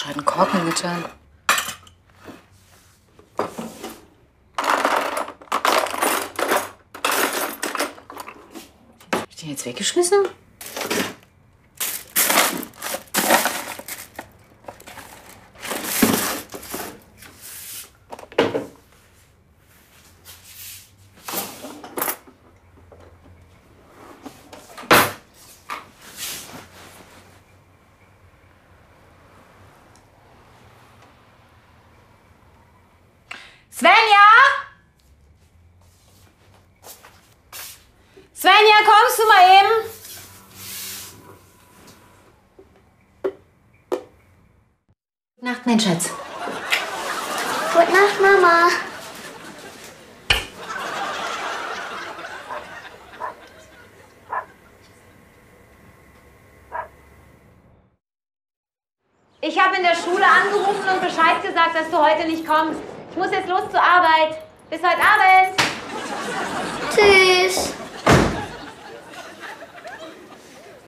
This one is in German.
gescheiten Korken getan. Hab ich den jetzt weggeschmissen? Svenja? Svenja, kommst du mal eben? Nacht, mein Schatz. Gute Nacht, Mama. Ich habe in der Schule angerufen und Bescheid gesagt, dass du heute nicht kommst. Ich muss jetzt los zur Arbeit. Bis heute Abend.